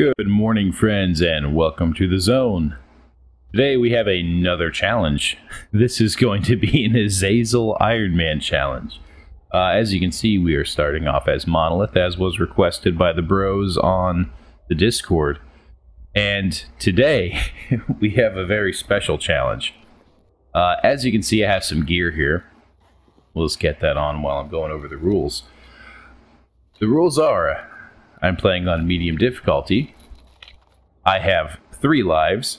Good morning, friends, and welcome to the zone. Today we have another challenge. This is going to be an Azazel Iron Man challenge. Uh, as you can see, we are starting off as Monolith, as was requested by the bros on the Discord. And today we have a very special challenge. Uh, as you can see, I have some gear here. We'll just get that on while I'm going over the rules. The rules are I'm playing on medium difficulty. I have three lives.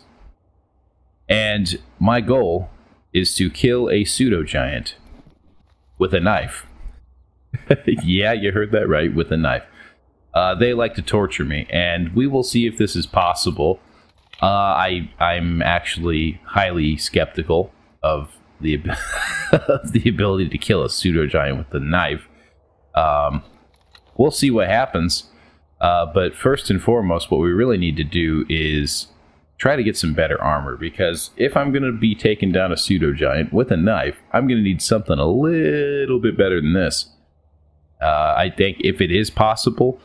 And my goal is to kill a pseudo giant with a knife. yeah, you heard that right, with a knife. Uh, they like to torture me, and we will see if this is possible. Uh, I I'm actually highly skeptical of the of the ability to kill a pseudo giant with a knife. Um, we'll see what happens. Uh, but first and foremost, what we really need to do is try to get some better armor because if I'm going to be taking down a pseudo giant with a knife, I'm going to need something a little bit better than this. Uh, I think if it is possible,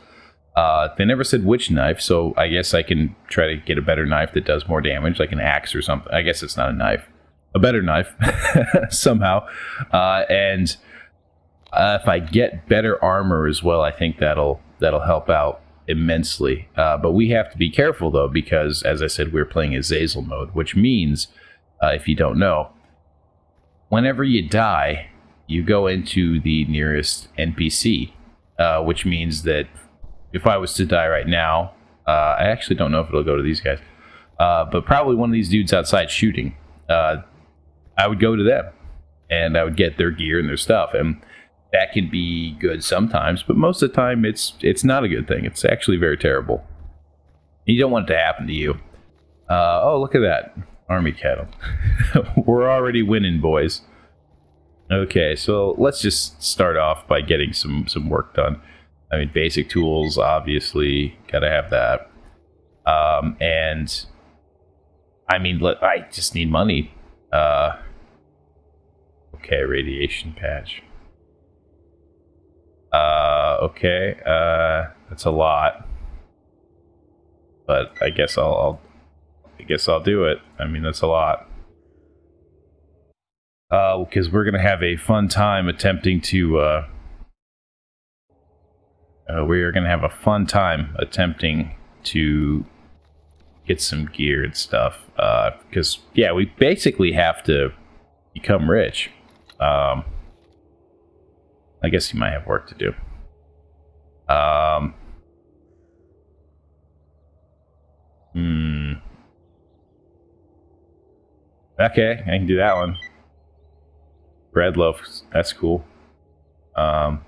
uh, they never said which knife, so I guess I can try to get a better knife that does more damage, like an axe or something. I guess it's not a knife, a better knife somehow. Uh, and uh, if I get better armor as well, I think that'll that'll help out immensely. Uh, but we have to be careful though, because as I said, we're playing Azazel mode, which means, uh, if you don't know, whenever you die, you go into the nearest NPC, uh, which means that if I was to die right now, uh, I actually don't know if it'll go to these guys, uh, but probably one of these dudes outside shooting, uh, I would go to them and I would get their gear and their stuff. And that can be good sometimes, but most of the time it's it's not a good thing. It's actually very terrible. You don't want it to happen to you. Uh, oh, look at that army kettle. We're already winning, boys. Okay, so let's just start off by getting some some work done. I mean, basic tools, obviously, gotta have that. Um, and I mean, I just need money. Uh, okay, radiation patch. Uh, okay. Uh, that's a lot. But I guess I'll, I'll, I guess I'll do it. I mean, that's a lot. Uh, because we're gonna have a fun time attempting to. Uh, uh, we are gonna have a fun time attempting to get some gear and stuff. Uh, because yeah, we basically have to become rich. Um I guess you might have work to do. Um. Hmm. Okay, I can do that one. Bread loaf, that's cool. Um.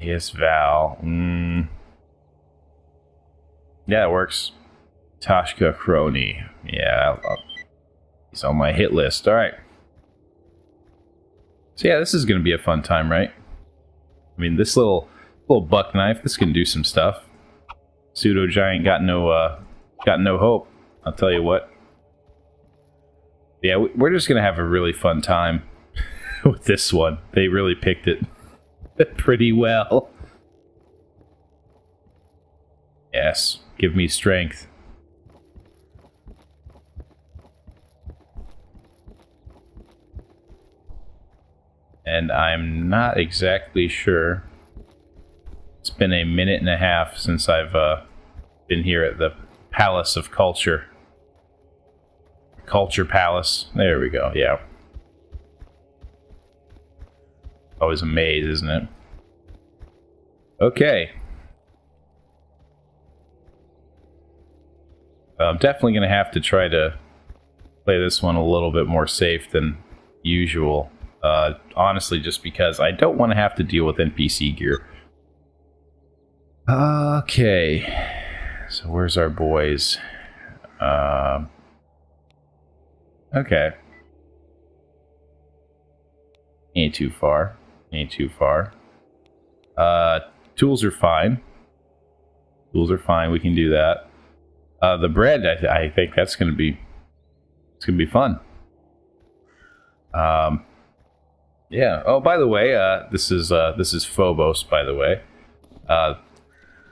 Yes, Val. Hmm. Yeah, it works. Tashka Crony. Yeah, I'll, he's on my hit list. All right. So yeah, this is going to be a fun time, right? I mean, this little little buck knife, this can do some stuff. Pseudo giant got no uh, got no hope. I'll tell you what. Yeah, we're just gonna have a really fun time with this one. They really picked it pretty well. Yes, give me strength. And I'm not exactly sure. It's been a minute and a half since I've uh, been here at the Palace of Culture. Culture Palace. There we go, yeah. Always a maze, isn't it? Okay. I'm definitely going to have to try to play this one a little bit more safe than usual. Uh, honestly, just because I don't want to have to deal with NPC gear. Okay. So where's our boys? Uh, okay. Ain't too far. Ain't too far. Uh, tools are fine. Tools are fine. We can do that. Uh, the bread, I, th I think that's going to be, it's going to be fun. Um, yeah. Oh, by the way, uh, this is uh, this is Phobos. By the way, uh,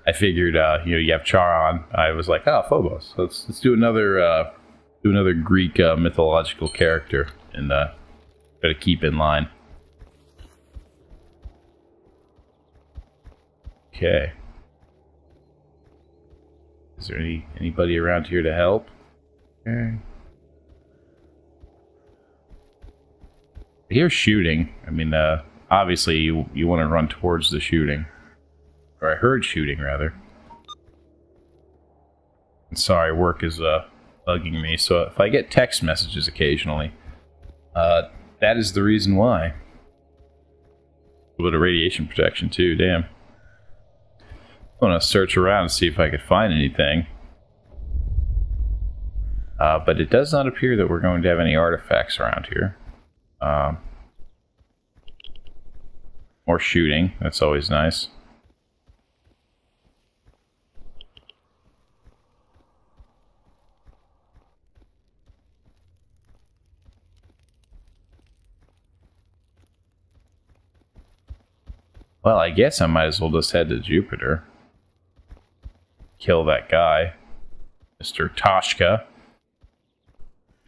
I figured, uh, you know, you have Charon. I was like, oh, Phobos. Let's let's do another uh, do another Greek uh, mythological character and uh, try to keep in line. Okay. Is there any anybody around here to help? Okay. Hear shooting. I mean, uh, obviously you you want to run towards the shooting. Or I heard shooting, rather. Sorry, work is uh, bugging me. So if I get text messages occasionally, uh, that is the reason why. A little bit of radiation protection too, damn. I want to search around and see if I could find anything. Uh, but it does not appear that we're going to have any artifacts around here. Um, more shooting, that's always nice. Well, I guess I might as well just head to Jupiter. Kill that guy. Mr. Toshka.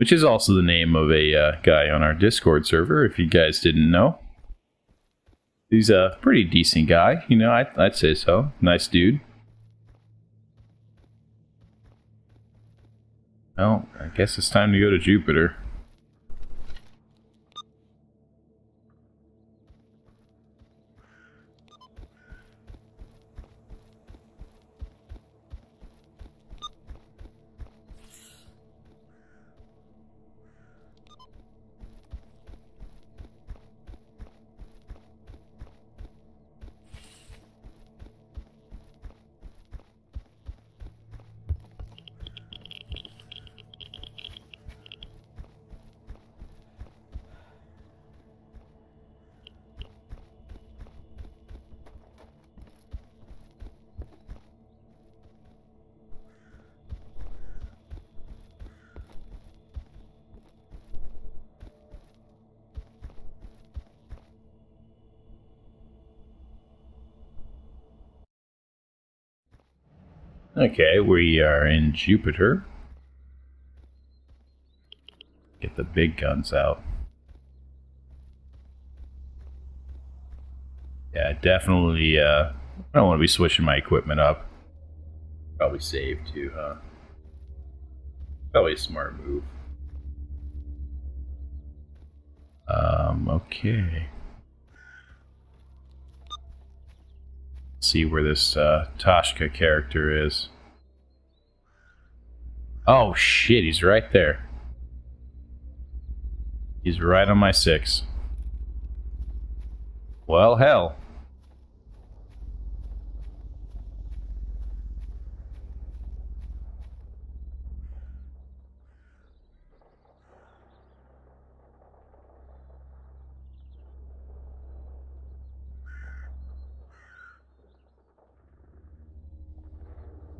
Which is also the name of a uh, guy on our Discord server, if you guys didn't know. He's a pretty decent guy, you know, I, I'd say so. Nice dude. Well, I guess it's time to go to Jupiter. Okay, we are in Jupiter. Get the big guns out. Yeah, definitely, uh, I don't want to be switching my equipment up. Probably save too, huh? Probably a smart move. Um, okay. See where this uh, character is. Oh shit, he's right there. He's right on my six. Well, hell.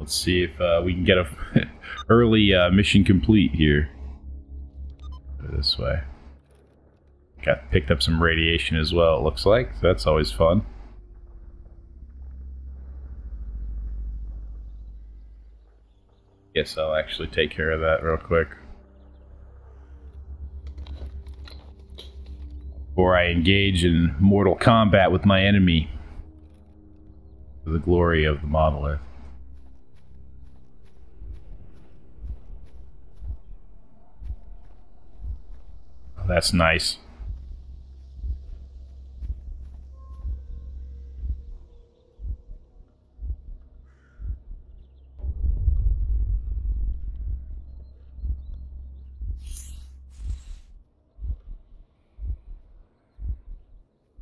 Let's see if uh, we can get a early uh, mission complete here. This way. Got picked up some radiation as well, it looks like. So that's always fun. Guess I'll actually take care of that real quick. Before I engage in mortal combat with my enemy. For the glory of the monolith. That's nice.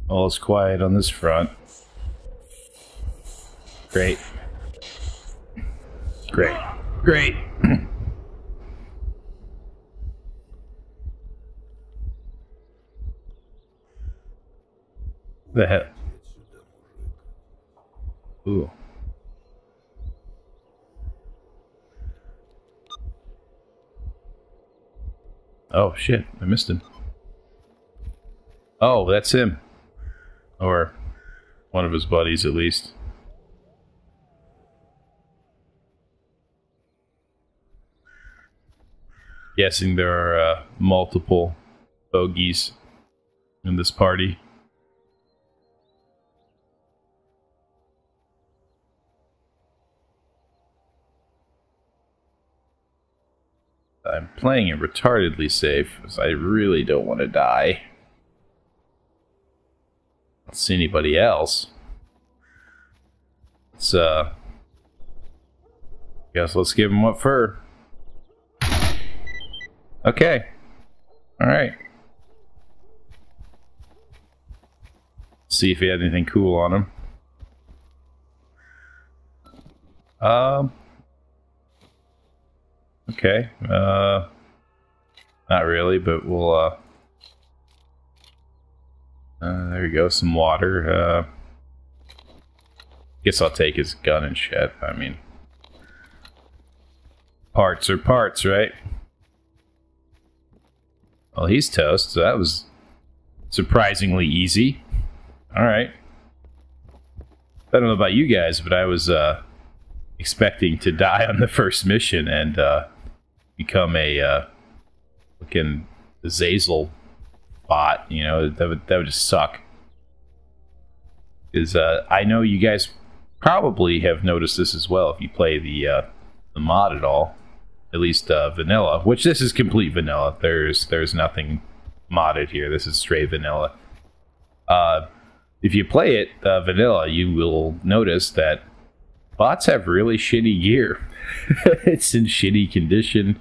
All is quiet on this front. Great. Great. Great. The hell? Ooh. Oh shit, I missed him. Oh, that's him. Or one of his buddies at least. Guessing there are uh, multiple bogeys in this party. Playing it retardedly safe because I really don't want to die. I don't see anybody else. Let's, uh... Guess let's give him what for. Okay. Alright. See if he had anything cool on him. Um... Okay. Uh, not really, but we'll. Uh, uh, there you go. Some water. Uh, guess I'll take his gun and shit. I mean, parts are parts, right? Well, he's toast. So that was surprisingly easy. All right. I don't know about you guys, but I was uh, expecting to die on the first mission, and uh, become a uh, fucking Zazel bot. You know that would that would just suck. Is uh, I know you guys probably have noticed this as well if you play the uh, the mod at all, at least uh, vanilla. Which this is complete vanilla. There's there's nothing modded here. This is straight vanilla. Uh, if you play it uh, vanilla, you will notice that bots have really shitty gear. it's in shitty condition.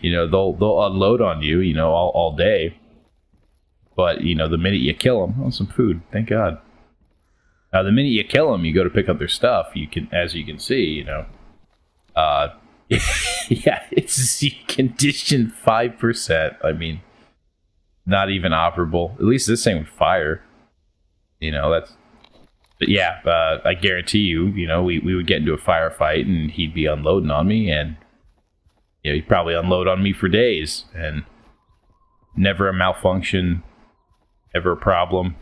You know, they'll they'll unload on you, you know, all, all day. But you know, the minute you kill them, oh, some food. Thank God. Now, the minute you kill them, you go to pick up their stuff. You can, as you can see, you know, uh, yeah, it's condition five percent. I mean, not even operable. At least this thing would fire. You know, that's. But yeah, uh, I guarantee you, you know, we, we would get into a firefight and he'd be unloading on me, and you know, he'd probably unload on me for days and never a malfunction, ever a problem.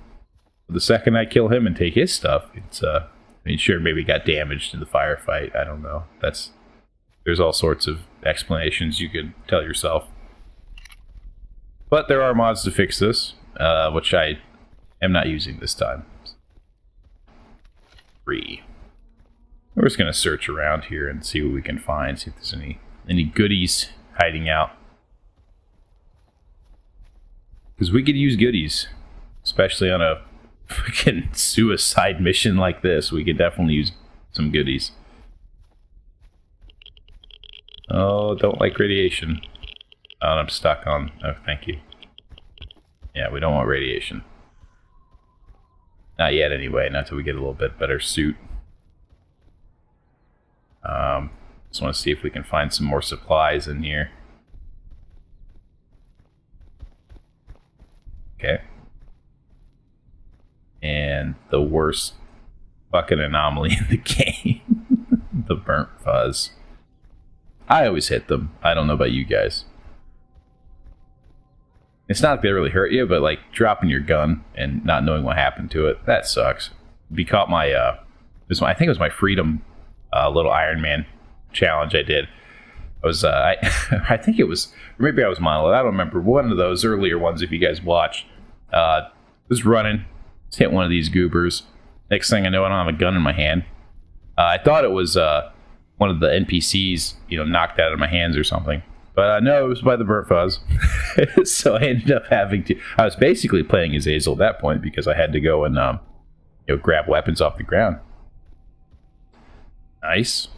The second I kill him and take his stuff, it's uh I mean sure maybe got damaged in the firefight. I don't know. That's there's all sorts of explanations you could tell yourself. But there are mods to fix this, uh, which I am not using this time. Free. We're just gonna search around here and see what we can find, see if there's any any goodies hiding out. Because we could use goodies, especially on a freaking suicide mission like this. We could definitely use some goodies. Oh, don't like radiation. Oh, I'm stuck on. Oh, thank you. Yeah, we don't want radiation. Not yet, anyway. Not until we get a little bit better suit. Um, just want to see if we can find some more supplies in here. Okay. And the worst fucking anomaly in the game. the burnt fuzz. I always hit them. I don't know about you guys. It's not that they really hurt you, but like dropping your gun and not knowing what happened to it, that sucks. Be caught my uh think it was my freedom uh, little Iron Man challenge I did. I was, uh, I, I think it was, maybe I was monolith. I don't remember. One of those earlier ones, if you guys watched, uh, was running, hit one of these goobers. Next thing I know, I don't have a gun in my hand. Uh, I thought it was uh, one of the NPCs, you know, knocked out of my hands or something. But uh, no, it was by the burnt fuzz. so I ended up having to. I was basically playing as Azazel at that point because I had to go and um, you know grab weapons off the ground. Nice.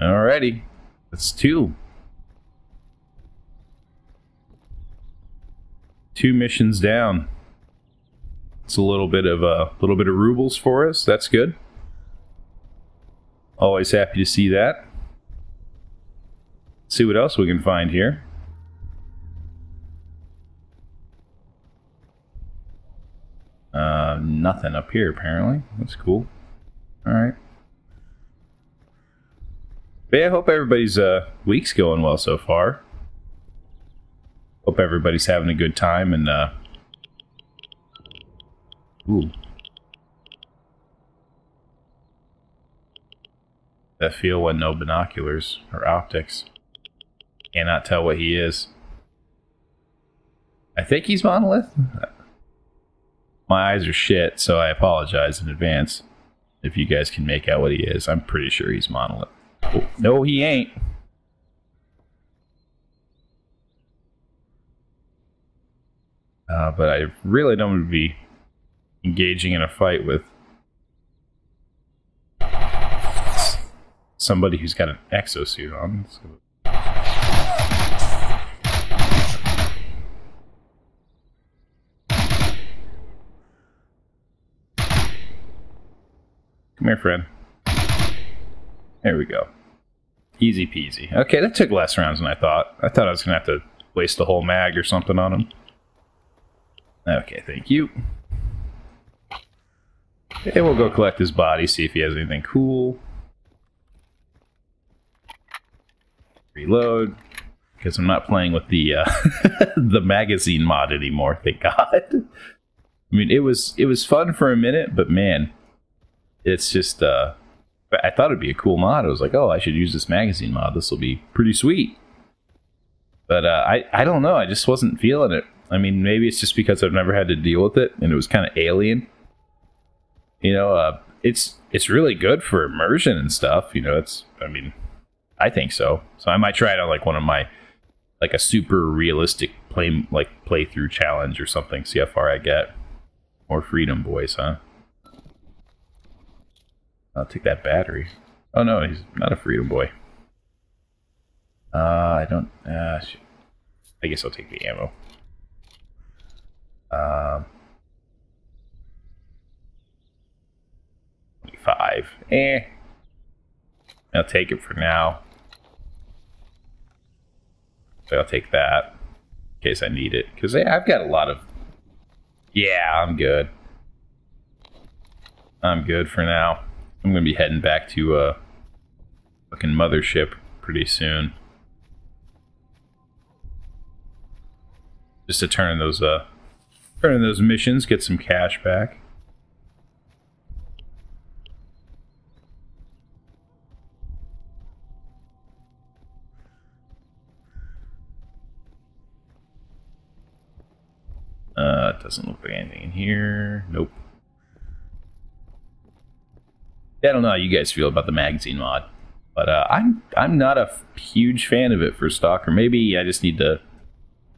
Alrighty. That's two. Two missions down. It's a little bit of a uh, little bit of rubles for us. That's good. Always happy to see that. See what else we can find here. Uh, nothing up here apparently. That's cool. All right. But yeah, I hope everybody's uh, week's going well so far. Hope everybody's having a good time and uh Ooh. That feel when no binoculars or optics. Cannot tell what he is. I think he's monolith. My eyes are shit, so I apologize in advance if you guys can make out what he is. I'm pretty sure he's monolith. No, he ain't. Uh, but I really don't want to be engaging in a fight with somebody who's got an exosuit on. So. Come here, friend. There we go. Easy peasy. Okay, that took less rounds than I thought. I thought I was going to have to waste a whole mag or something on him. Okay, thank you. Okay, we'll go collect his body, see if he has anything cool. Reload. Because I'm not playing with the uh, the magazine mod anymore, thank God. I mean, it was it was fun for a minute, but man, it's just uh, I thought it'd be a cool mod. I was like, oh, I should use this magazine mod. This will be pretty sweet. But uh, I I don't know. I just wasn't feeling it. I mean, maybe it's just because I've never had to deal with it, and it was kind of alien. You know, uh, it's it's really good for immersion and stuff. You know, it's I mean, I think so. So I might try it on like one of my like a super realistic play like playthrough challenge or something. See how far I get. More freedom, boys, huh? I'll take that battery. Oh no, he's not a freedom boy. Uh, I don't. Uh, I guess I'll take the ammo. Um, 25. Eh. I'll take it for now. So I'll take that in case I need it. Because I've got a lot of... Yeah, I'm good. I'm good for now. I'm to be heading back to uh, fucking mothership pretty soon. Just to turn those uh, turn those missions, get some cash back. Uh, it doesn't look like anything in here. Nope. I don't know how you guys feel about the magazine mod, but uh, I'm I'm not a huge fan of it for Stalker. Maybe I just need to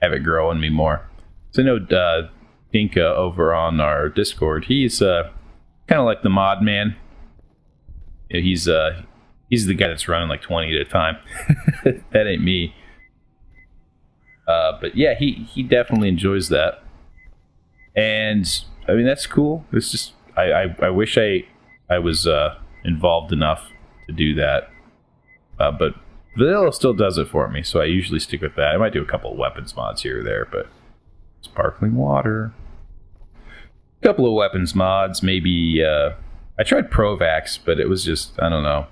have it grow on me more. So I know uh, Dinka over on our Discord. He's uh, kind of like the mod man. He's uh, he's the guy that's running like 20 at a time. that ain't me. Uh, but yeah, he he definitely enjoys that, and I mean that's cool. It's just I I, I wish I I was uh, involved enough to do that. Uh, but Vanilla still does it for me, so I usually stick with that. I might do a couple of weapons mods here or there, but sparkling water. A couple of weapons mods, maybe. Uh, I tried Provax, but it was just I don't know.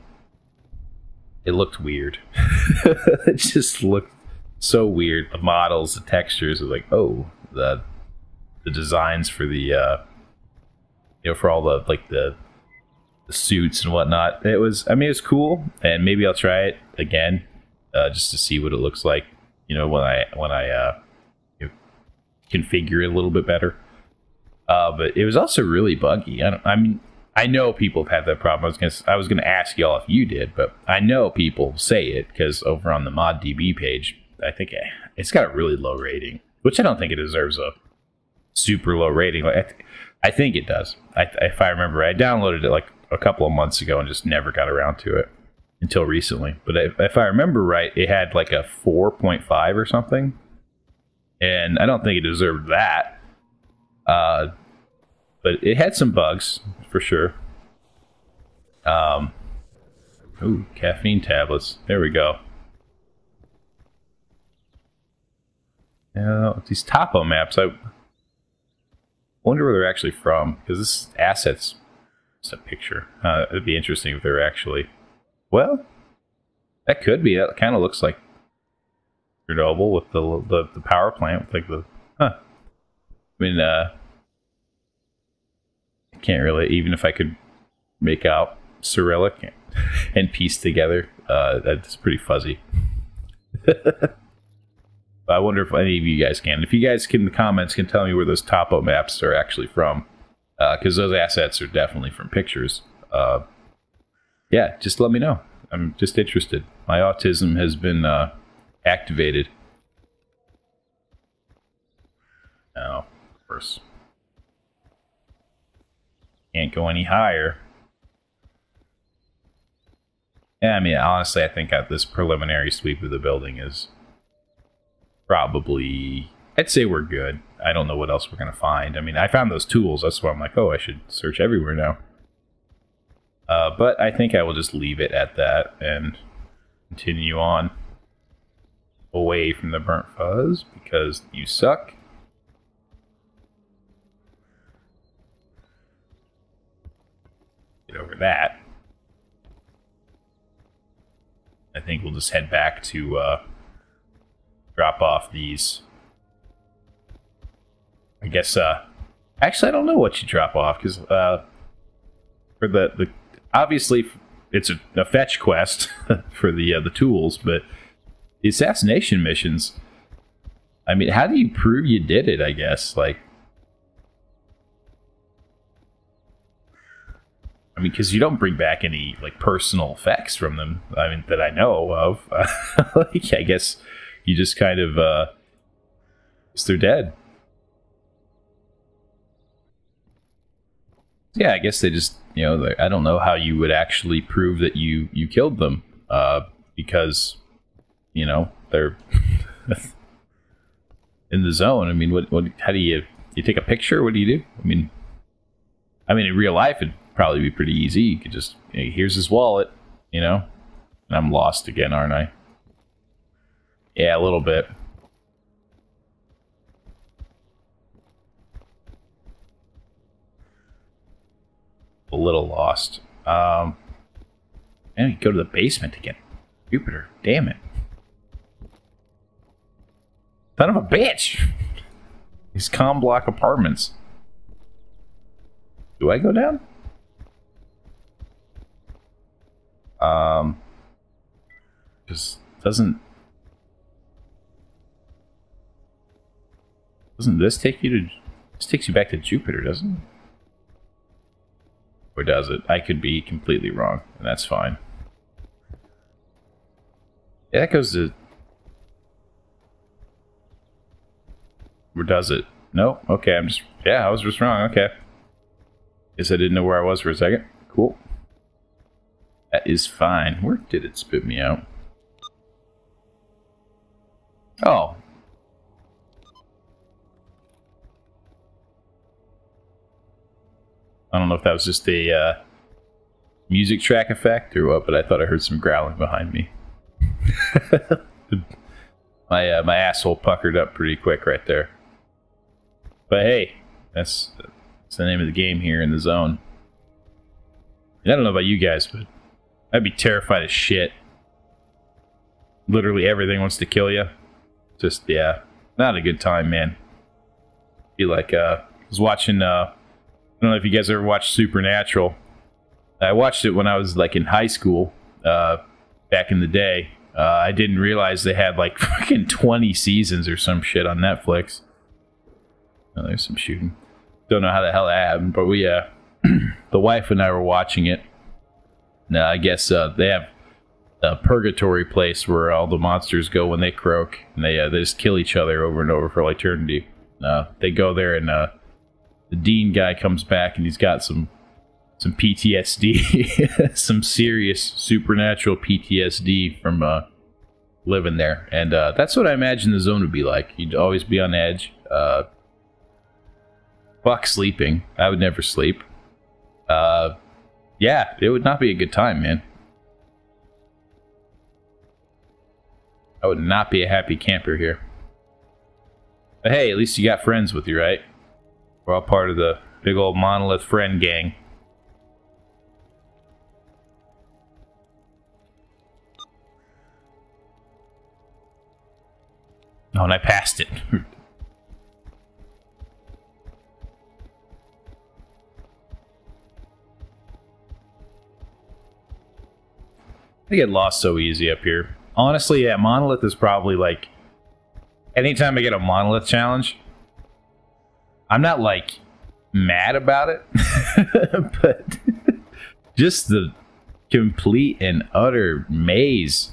It looked weird. it just looked so weird. The models, the textures, are like oh the the designs for the uh, you know for all the like the suits and whatnot. It was, I mean, it's cool, and maybe I'll try it again uh, just to see what it looks like. You know, when I when I uh, you know, configure it a little bit better. Uh, but it was also really buggy. I, I mean, I know people have had that problem. I was gonna I was gonna ask y'all if you did, but I know people say it because over on the mod DB page, I think it's got a really low rating, which I don't think it deserves a super low rating. Like I, th- I think it does. I, if I remember, I downloaded it like a couple of months ago and just never got around to it until recently. But if, if I remember right, it had like a 4.5 or something. And I don't think it deserved that. Uh, but it had some bugs for sure. Um, ooh, caffeine tablets. There we go. Yeah, these topo maps. I wonder where they're actually from because this asset's it's a picture. Uh, it'd be interesting if they're actually. Well, that could be. That kind of looks like Chernobyl with the, the the power plant with like the. Huh. I mean, uh, I can't really. Even if I could make out Cyrillic and piece together, uh, that's pretty fuzzy. I wonder if any of you guys can. If you guys can in the comments can tell me where those topo maps are actually from, because uh, those assets are definitely from pictures. Uh, yeah, just let me know. I'm just interested. My autism has been uh, activated. Now, of course, can't go any higher. Yeah, I mean, honestly, I think this preliminary sweep of the building is probably I'd say we're good. I don't know what else we're gonna find. I mean, I found those tools. That's why I'm like, oh, I should search everywhere now. Uh, but I think I will just leave it at that and continue on away from the burnt fuzz because you suck. Get over that. I think we'll just head back to uh, drop off these. I guess, uh, actually, I don't know what you drop off because uh, for the, the obviously it's a, a fetch quest for the uh, the tools, but the assassination missions. I mean, how do you prove you did it? I guess like. I mean, because you don't bring back any like personal effects from them. I mean, that I know of. like, I guess you just kind of uh they're dead. Yeah, I guess they just you know I don't know how you would actually prove that you you killed them uh, because you know they're in the zone. I mean, what what how do you you take a picture? What do you do? I mean, I mean in real life it'd probably be pretty easy. You could just hey, here's his wallet, you know. And I'm lost again, aren't I? Yeah, a little bit. A little lost. Um, and you go to the basement again. Jupiter, damn it. Son of a bitch! These com block apartments. Do I go down? Um, just doesn't Doesn't this take you to... This takes you back to Jupiter, doesn't it? Or does it? I could be completely wrong, and that's fine. Yeah, that goes to... Where does it? No? Okay, I'm just... Yeah, I was just wrong. Okay. Guess I didn't know where I was for a second. Cool. That is fine. Where did it spit me out? I don't know if that was just a uh, music track effect or what, but I thought I heard some growling behind me. my uh, my asshole puckered up pretty quick right there. But hey, that's that's the name of the game here in the zone. And I don't know about you guys, but I'd be terrified as shit. Literally everything wants to kill you. Just yeah, not a good time, man. Be like uh, I was watching uh don't know if you guys ever watched Supernatural. I watched it when I was like in high school, uh, back in the day. Uh, I didn't realize they had like fucking 20 seasons or some shit on Netflix. Oh, there's some shooting. Don't know how the hell that happened, but we, uh, the wife and I were watching it. Now, I guess uh, they have a purgatory place where all the monsters go when they croak, and they uh, they just kill each other over and over for eternity. Uh, they go there and uh, the dean guy comes back and he's got some some PTSD, some serious supernatural PTSD from uh, living there, and uh, that's what I imagine the zone would be like. You'd always be on edge. Uh, fuck sleeping. I would never sleep. Uh, yeah, it would not be a good time, man. I would not be a happy camper here. But hey, at least you got friends with you, right? We're all part of the big old monolith friend gang. Oh, and I passed it. I get lost so easy up here. honestly, yeah, monolith is probably like anytime I get a monolith challenge, I'm not like mad about it, but just the complete and utter maze.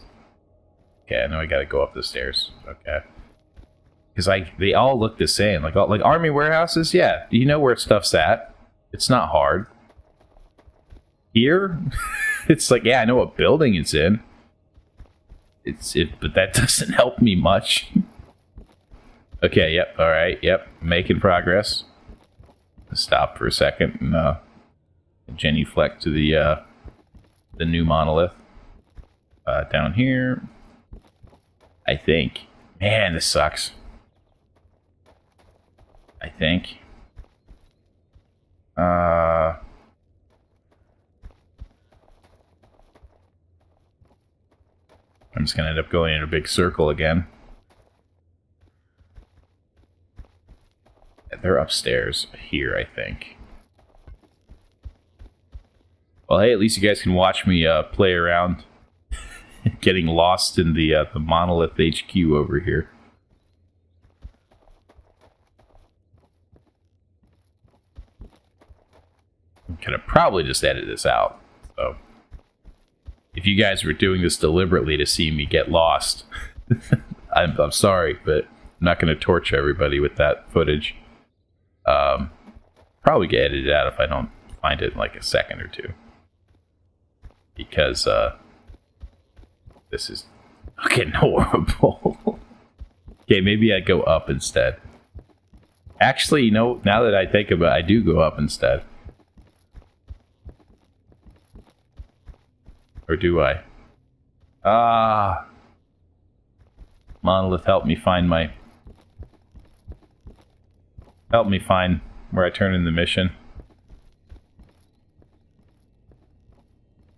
Okay, I know I gotta go up the stairs. Okay. Because like they all look the same. Like like army warehouses, yeah. You know where stuff's at. It's not hard. Here, it's like, yeah, I know what building it's in. It's it but that doesn't help me much. Okay, yep, alright, yep. Making progress. Stop for a second and uh genuflect to the uh the new monolith. Uh down here. I think. Man, this sucks. I think. Uh I'm just to end up going in a big circle again. They're upstairs here, I think. Well, hey, at least you guys can watch me uh, play around getting lost in the uh, the monolith HQ over here. I'm gonna probably just edit this out. So if you guys were doing this deliberately to see me get lost, I'm, I'm sorry, but I'm not going to torture everybody with that footage. Um, probably get edited out if I don't find it in like a second or two. Because uh, this is fucking horrible. okay, maybe I go up instead. Actually, you know, now that I think about it, I do go up instead. Or do I? Ah. Monolith, help me find my... Help me find where I turn in the mission.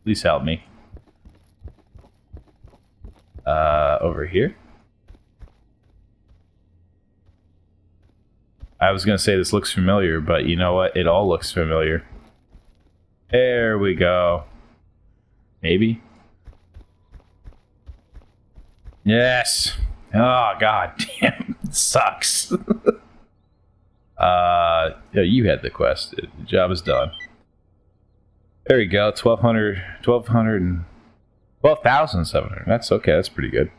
Please help me. Uh, over here? I was going to say this looks familiar, but you know what? It all looks familiar. There we go. Maybe. Yes. Oh god damn. It sucks. uh you had the quest. The job is done. There you go. 1200 1200 and 12,700. That's okay. That's pretty good.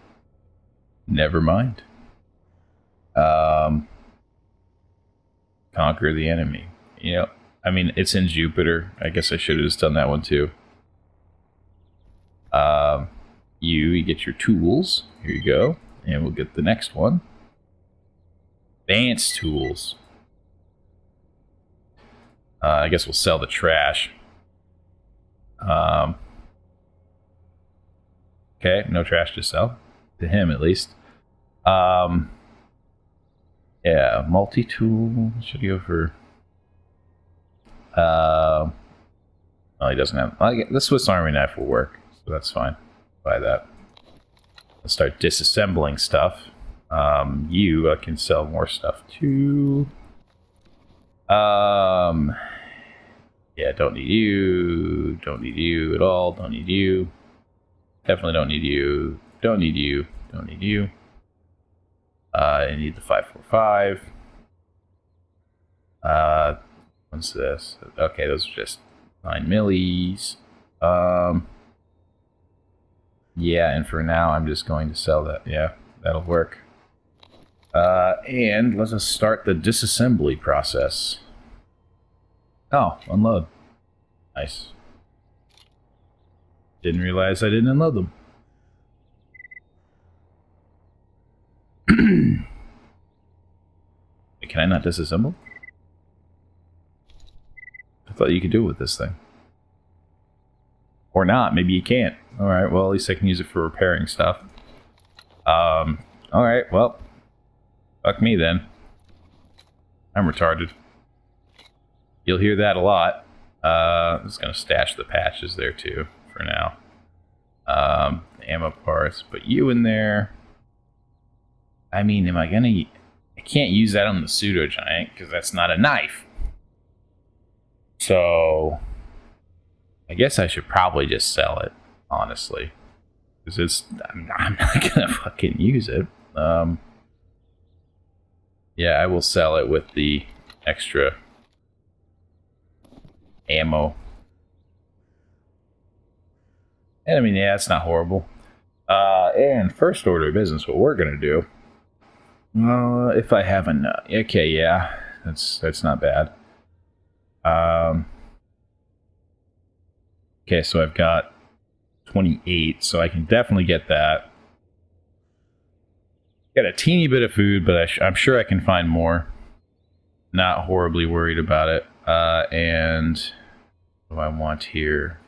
Never mind. Um conquer the enemy. You know, I mean, it's in Jupiter. I guess I should have just done that one too. Um, you, you get your tools. Here you go. And we'll get the next one. Advanced tools. Uh, I guess we'll sell the trash. Um, okay, no trash to sell. To him, at least. Um, yeah, multi-tool. Should go for... Uh, oh, he doesn't have... the Swiss Army knife will work so that's fine. Buy that. Let's start disassembling stuff. Um, you uh, can sell more stuff too. Um, yeah, don't need you. Don't need you at all. Don't need you. Definitely don't need you. Don't need you. Don't need you. Uh, I need the 545. Uh, what's this? Okay, those are just 9 millis. Um, yeah, and for now, I'm just going to sell that. Yeah, that'll work. Uh, and let us start the disassembly process. Oh, unload. Nice. Didn't realize I didn't unload them. Can I not disassemble? I thought you could do it with this thing. Or not. Maybe you can't. All right. Well, at least I can use it for repairing stuff. Um. All right. Well, fuck me then. I'm retarded. You'll hear that a lot. Uh, I'm just gonna stash the patches there too for now. Um, ammo parts, but you in there. I mean, am I gonna? I can't use that on the pseudo giant because that's not a knife. So I guess I should probably just sell it, honestly. Because it's, I'm, I'm not gonna fucking use it. Um, yeah, I will sell it with the extra ammo. And I mean, yeah, it's not horrible. Uh, and first order of business, what we're gonna do. Uh, if I haven't, uh, okay, yeah, that's that's not bad. Um, okay, so I've got 28, so I can definitely get that. Got a teeny bit of food, but I am sure I can find more. Not horribly worried about it. Uh, and what do I want here?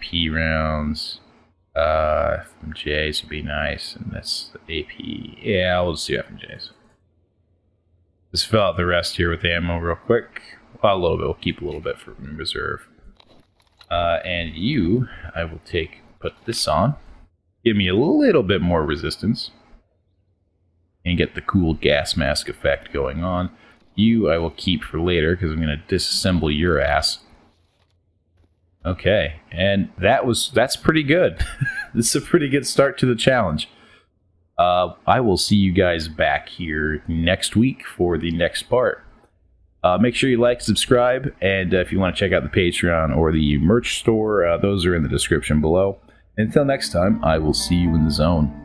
P rounds. Uh, FMJs would be nice, and that's AP. Yeah, I'll just do FMJs. Just fill out the rest here with ammo real quick. Well, a little bit. We'll keep a little bit for reserve. Uh, and you, I will take, put this on. Give me a little bit more resistance. And get the cool gas mask effect going on. You, I will keep for later, because I'm going to disassemble your ass. Okay, and that was that's pretty good. this is a pretty good start to the challenge. Uh, I will see you guys back here next week for the next part. Uh, make sure you like, subscribe, and uh, if you want to check out the Patreon or the merch store, uh, those are in the description below. Until next time, I will see you in the zone.